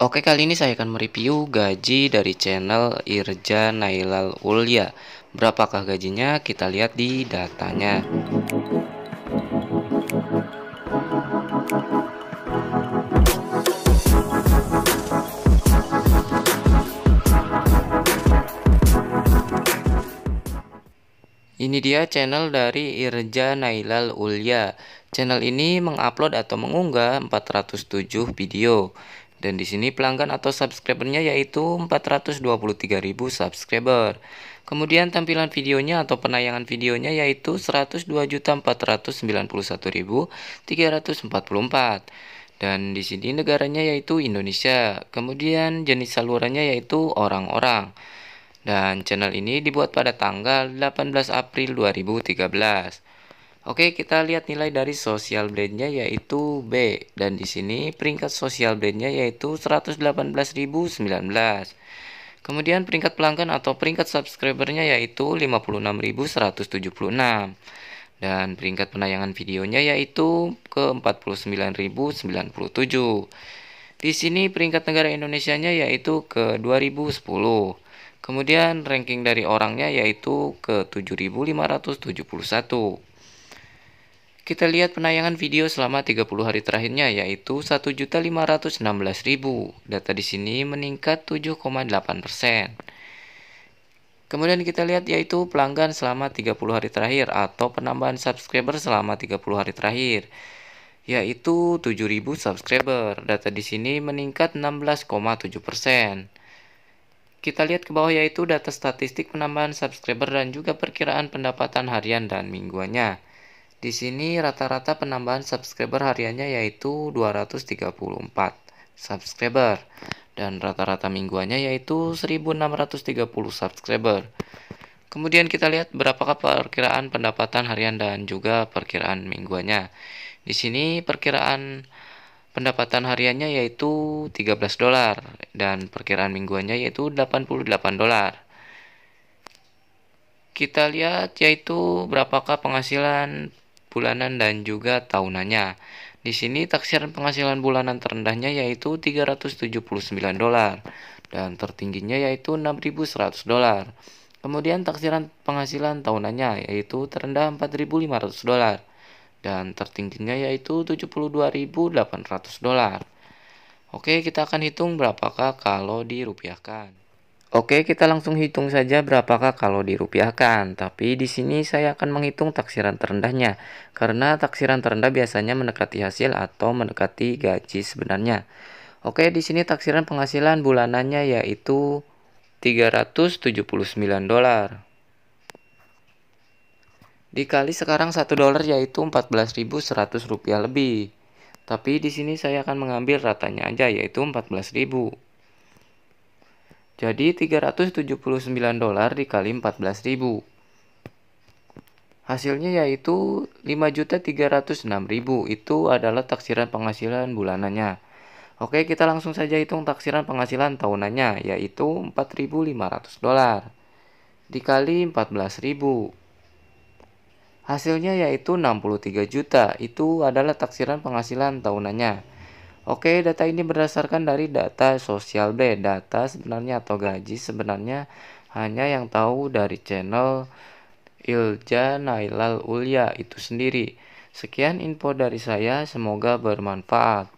Oke, kali ini saya akan mereview gaji dari channel Irja Nailal Ulya. Berapakah gajinya? Kita lihat di datanya. Ini dia channel dari Irja Nailal Ulya. Channel ini mengupload atau mengunggah 407 video. Dan di sini pelanggan atau subscribernya yaitu 423.000 subscriber. Kemudian tampilan videonya atau penayangan videonya yaitu 102.491.344. Dan di sini negaranya yaitu Indonesia. Kemudian jenis salurannya yaitu orang-orang. Dan channel ini dibuat pada tanggal 18 April 2013. Oke, kita lihat nilai dari social blade-nya yaitu B dan di sini peringkat social blade-nya yaitu 118.019. Kemudian peringkat pelanggan atau peringkat subscribernya yaitu 56.176. Dan peringkat penayangan videonya yaitu ke 49.097. Di sini peringkat negara Indonesia-nya yaitu ke 2010. Kemudian ranking dari orangnya yaitu ke 7571. Kita lihat penayangan video selama 30 hari terakhirnya yaitu 1.516.000. Data di sini meningkat 7,8%. Kemudian kita lihat yaitu pelanggan selama 30 hari terakhir atau penambahan subscriber selama 30 hari terakhir yaitu 7000 subscriber. Data di sini meningkat 16,7%. Kita lihat ke bawah yaitu data statistik penambahan subscriber dan juga perkiraan pendapatan harian dan mingguannya. Di sini rata-rata penambahan subscriber hariannya yaitu 234 subscriber dan rata-rata mingguannya yaitu 1630 subscriber. Kemudian kita lihat berapakah perkiraan pendapatan harian dan juga perkiraan mingguannya. Di sini perkiraan Pendapatan hariannya yaitu 13 dolar dan perkiraan mingguannya yaitu 88 dolar. Kita lihat yaitu berapakah penghasilan bulanan dan juga tahunannya. Di sini taksiran penghasilan bulanan terendahnya yaitu 379 dolar dan tertingginya yaitu 6100 dolar. Kemudian taksiran penghasilan tahunannya yaitu terendah 4500 dolar dan tertingginya yaitu 72.800 dolar. Oke, kita akan hitung berapakah kalau dirupiahkan. Oke, kita langsung hitung saja berapakah kalau dirupiahkan. Tapi di sini saya akan menghitung taksiran terendahnya karena taksiran terendah biasanya mendekati hasil atau mendekati gaji sebenarnya. Oke, di sini taksiran penghasilan bulanannya yaitu 379 dolar. Dikali sekarang 1 dolar yaitu 14.100 rupiah lebih. Tapi di sini saya akan mengambil ratanya aja yaitu 14.000. Jadi 379 dolar dikali 14.000. Hasilnya yaitu 5.306.000 itu adalah taksiran penghasilan bulanannya. Oke, kita langsung saja hitung taksiran penghasilan tahunannya yaitu 4.500 dolar dikali 14.000 Hasilnya yaitu 63 juta. Itu adalah taksiran penghasilan tahunannya. Oke, data ini berdasarkan dari data sosial B. Data sebenarnya atau gaji sebenarnya hanya yang tahu dari channel Ilja Nailal Ulya itu sendiri. Sekian info dari saya, semoga bermanfaat.